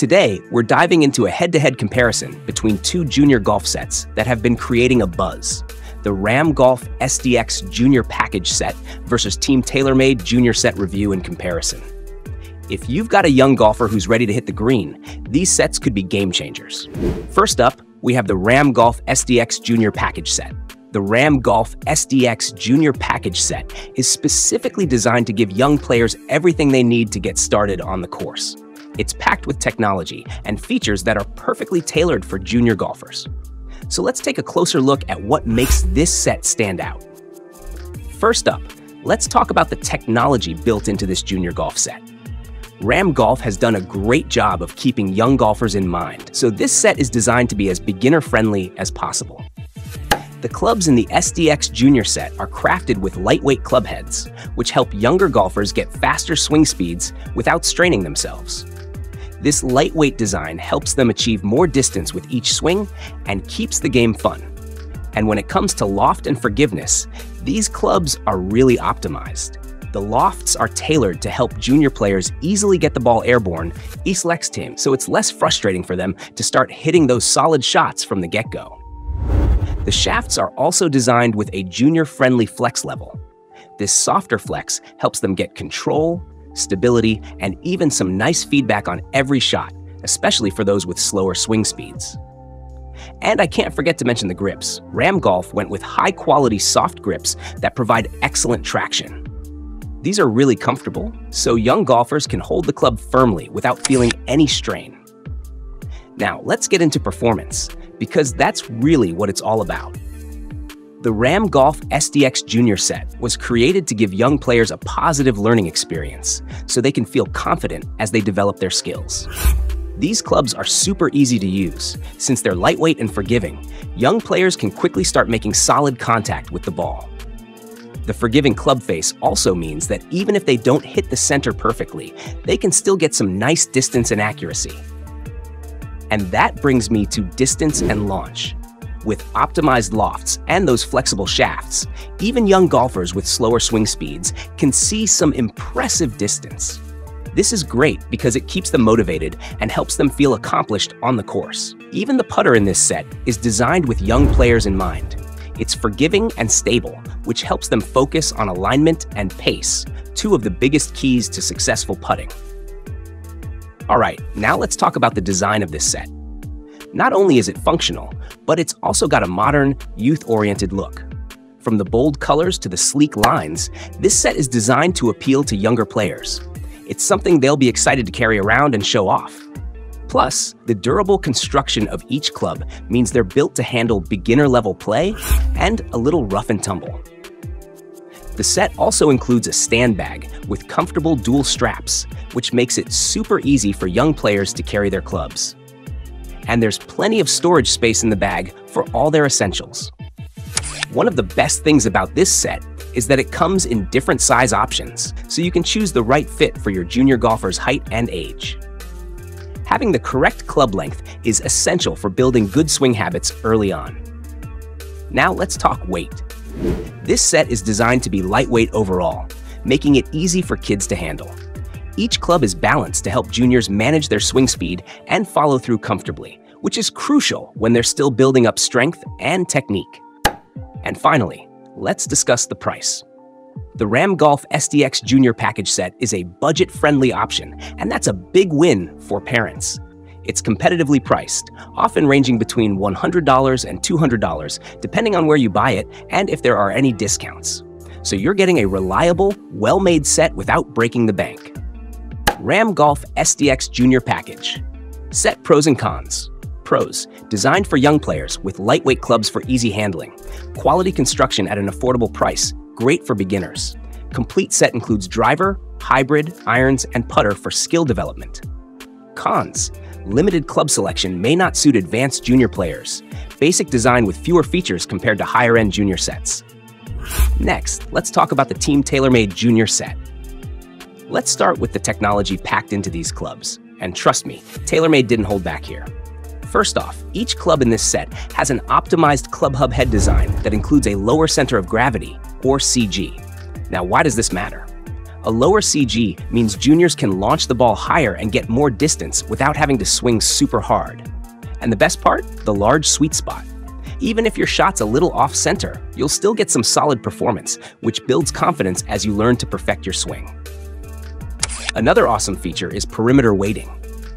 Today, we're diving into a head to head comparison between two junior golf sets that have been creating a buzz the Ram Golf SDX Junior Package Set versus Team TaylorMade Junior Set Review and Comparison. If you've got a young golfer who's ready to hit the green, these sets could be game changers. First up, we have the Ram Golf SDX Junior Package Set. The Ram Golf SDX Junior Package Set is specifically designed to give young players everything they need to get started on the course. It's packed with technology and features that are perfectly tailored for junior golfers. So let's take a closer look at what makes this set stand out. First up, let's talk about the technology built into this junior golf set. Ram Golf has done a great job of keeping young golfers in mind, so this set is designed to be as beginner friendly as possible. The clubs in the SDX Junior set are crafted with lightweight club heads, which help younger golfers get faster swing speeds without straining themselves. This lightweight design helps them achieve more distance with each swing and keeps the game fun. And when it comes to loft and forgiveness, these clubs are really optimized. The lofts are tailored to help junior players easily get the ball airborne East Lex team, so it's less frustrating for them to start hitting those solid shots from the get-go. The shafts are also designed with a junior-friendly flex level. This softer flex helps them get control, stability, and even some nice feedback on every shot, especially for those with slower swing speeds. And I can't forget to mention the grips. Ram Golf went with high quality soft grips that provide excellent traction. These are really comfortable, so young golfers can hold the club firmly without feeling any strain. Now, let's get into performance, because that's really what it's all about. The Ram Golf SDX Junior set was created to give young players a positive learning experience so they can feel confident as they develop their skills. These clubs are super easy to use. Since they're lightweight and forgiving, young players can quickly start making solid contact with the ball. The forgiving club face also means that even if they don't hit the center perfectly, they can still get some nice distance and accuracy. And that brings me to distance and launch. With optimized lofts and those flexible shafts, even young golfers with slower swing speeds can see some impressive distance. This is great because it keeps them motivated and helps them feel accomplished on the course. Even the putter in this set is designed with young players in mind. It's forgiving and stable, which helps them focus on alignment and pace, two of the biggest keys to successful putting. All right, now let's talk about the design of this set. Not only is it functional, but it's also got a modern, youth-oriented look. From the bold colors to the sleek lines, this set is designed to appeal to younger players. It's something they'll be excited to carry around and show off. Plus, the durable construction of each club means they're built to handle beginner-level play and a little rough and tumble. The set also includes a stand bag with comfortable dual straps, which makes it super easy for young players to carry their clubs and there's plenty of storage space in the bag for all their essentials. One of the best things about this set is that it comes in different size options, so you can choose the right fit for your junior golfer's height and age. Having the correct club length is essential for building good swing habits early on. Now let's talk weight. This set is designed to be lightweight overall, making it easy for kids to handle. Each club is balanced to help juniors manage their swing speed and follow through comfortably, which is crucial when they're still building up strength and technique. And finally, let's discuss the price. The Ram Golf SDX Junior Package Set is a budget-friendly option, and that's a big win for parents. It's competitively priced, often ranging between $100 and $200, depending on where you buy it and if there are any discounts. So you're getting a reliable, well-made set without breaking the bank. Ram Golf SDX Junior Package. Set pros and cons. Pros, designed for young players with lightweight clubs for easy handling. Quality construction at an affordable price, great for beginners. Complete set includes driver, hybrid, irons, and putter for skill development. Cons, limited club selection may not suit advanced junior players. Basic design with fewer features compared to higher-end junior sets. Next, let's talk about the Team TaylorMade Junior Set. Let's start with the technology packed into these clubs. And trust me, TaylorMade didn't hold back here. First off, each club in this set has an optimized club hub head design that includes a lower center of gravity, or CG. Now, why does this matter? A lower CG means juniors can launch the ball higher and get more distance without having to swing super hard. And the best part? The large sweet spot. Even if your shot's a little off center, you'll still get some solid performance, which builds confidence as you learn to perfect your swing. Another awesome feature is perimeter weighting.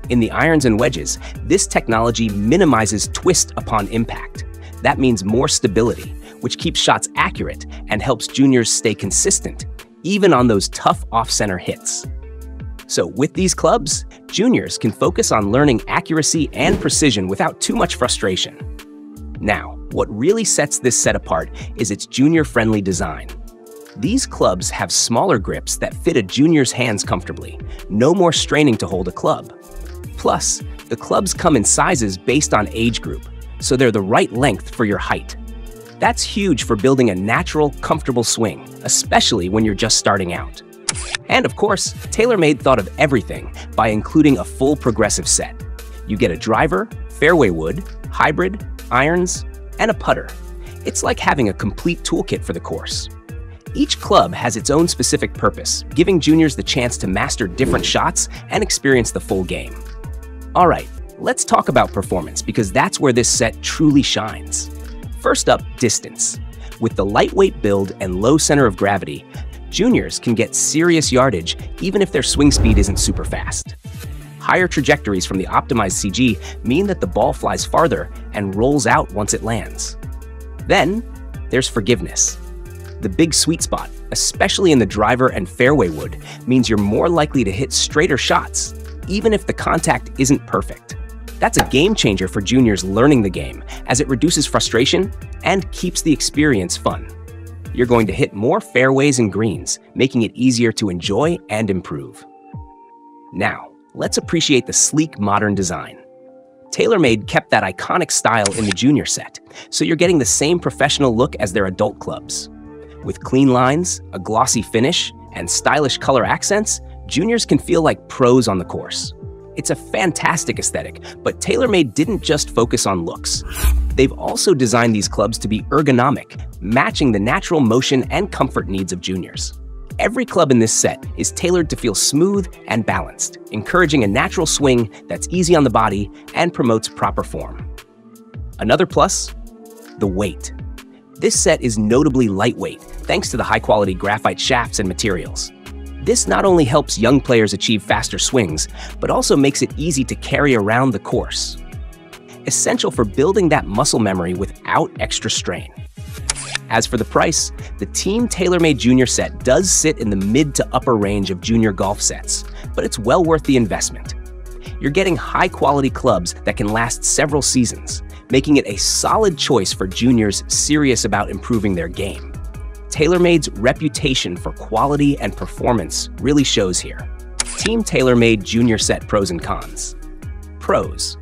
In the irons and wedges, this technology minimizes twist upon impact. That means more stability, which keeps shots accurate and helps juniors stay consistent, even on those tough off-center hits. So with these clubs, juniors can focus on learning accuracy and precision without too much frustration. Now, what really sets this set apart is its junior-friendly design. These clubs have smaller grips that fit a junior's hands comfortably, no more straining to hold a club. Plus, the clubs come in sizes based on age group, so they're the right length for your height. That's huge for building a natural, comfortable swing, especially when you're just starting out. And of course, TaylorMade thought of everything by including a full progressive set. You get a driver, fairway wood, hybrid, irons, and a putter. It's like having a complete toolkit for the course. Each club has its own specific purpose, giving juniors the chance to master different shots and experience the full game. All right, let's talk about performance because that's where this set truly shines. First up, distance. With the lightweight build and low center of gravity, juniors can get serious yardage even if their swing speed isn't super fast. Higher trajectories from the optimized CG mean that the ball flies farther and rolls out once it lands. Then, there's forgiveness. The big sweet spot, especially in the driver and fairway wood, means you're more likely to hit straighter shots, even if the contact isn't perfect. That's a game changer for juniors learning the game, as it reduces frustration and keeps the experience fun. You're going to hit more fairways and greens, making it easier to enjoy and improve. Now, let's appreciate the sleek modern design. TaylorMade kept that iconic style in the junior set, so you're getting the same professional look as their adult clubs. With clean lines, a glossy finish, and stylish color accents, juniors can feel like pros on the course. It's a fantastic aesthetic, but TaylorMade didn't just focus on looks. They've also designed these clubs to be ergonomic, matching the natural motion and comfort needs of juniors. Every club in this set is tailored to feel smooth and balanced, encouraging a natural swing that's easy on the body and promotes proper form. Another plus, the weight. This set is notably lightweight thanks to the high-quality graphite shafts and materials. This not only helps young players achieve faster swings, but also makes it easy to carry around the course. Essential for building that muscle memory without extra strain. As for the price, the Team TaylorMade Junior set does sit in the mid to upper range of junior golf sets, but it's well worth the investment. You're getting high quality clubs that can last several seasons, making it a solid choice for juniors serious about improving their game. TaylorMade's reputation for quality and performance really shows here. Team TaylorMade Junior Set Pros and Cons. Pros.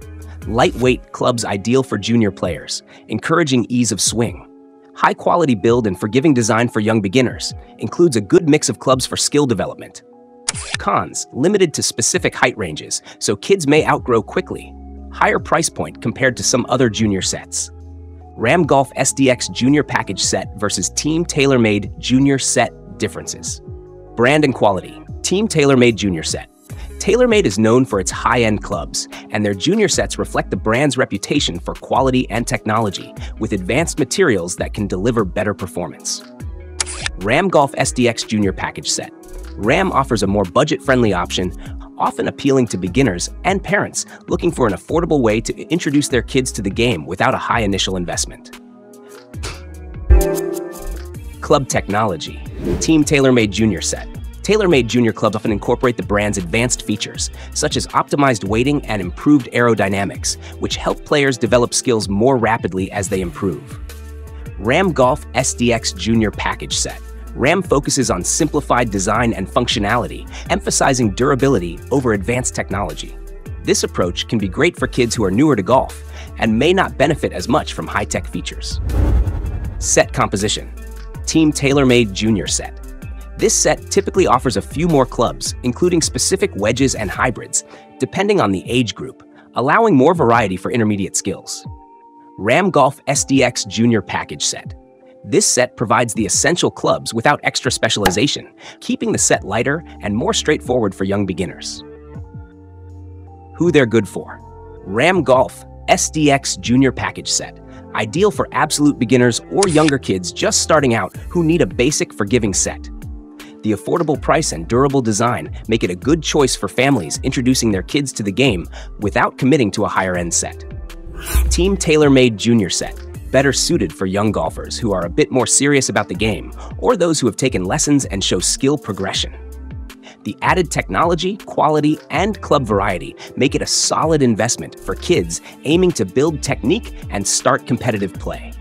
Lightweight clubs ideal for junior players, encouraging ease of swing. High quality build and forgiving design for young beginners, includes a good mix of clubs for skill development. Cons, limited to specific height ranges, so kids may outgrow quickly, higher price point compared to some other junior sets. Ram Golf SDX Junior Package Set versus Team TaylorMade Junior Set differences. Brand and quality. Team TaylorMade Junior Set. TaylorMade is known for its high-end clubs, and their junior sets reflect the brand's reputation for quality and technology, with advanced materials that can deliver better performance. Ram Golf SDX Junior Package Set. Ram offers a more budget-friendly option, often appealing to beginners and parents looking for an affordable way to introduce their kids to the game without a high initial investment. Club Technology Team TaylorMade Junior Set TaylorMade Junior Clubs often incorporate the brand's advanced features, such as optimized weighting and improved aerodynamics, which help players develop skills more rapidly as they improve. Ram Golf SDX Junior Package Set RAM focuses on simplified design and functionality, emphasizing durability over advanced technology. This approach can be great for kids who are newer to golf and may not benefit as much from high-tech features. Set composition. Team TaylorMade Junior Set. This set typically offers a few more clubs, including specific wedges and hybrids, depending on the age group, allowing more variety for intermediate skills. Ram Golf SDX Junior Package Set. This set provides the essential clubs without extra specialization, keeping the set lighter and more straightforward for young beginners. Who they're good for. Ram Golf SDX Junior Package Set. Ideal for absolute beginners or younger kids just starting out who need a basic forgiving set. The affordable price and durable design make it a good choice for families introducing their kids to the game without committing to a higher end set. Team TaylorMade Junior Set better suited for young golfers who are a bit more serious about the game or those who have taken lessons and show skill progression. The added technology, quality, and club variety make it a solid investment for kids aiming to build technique and start competitive play.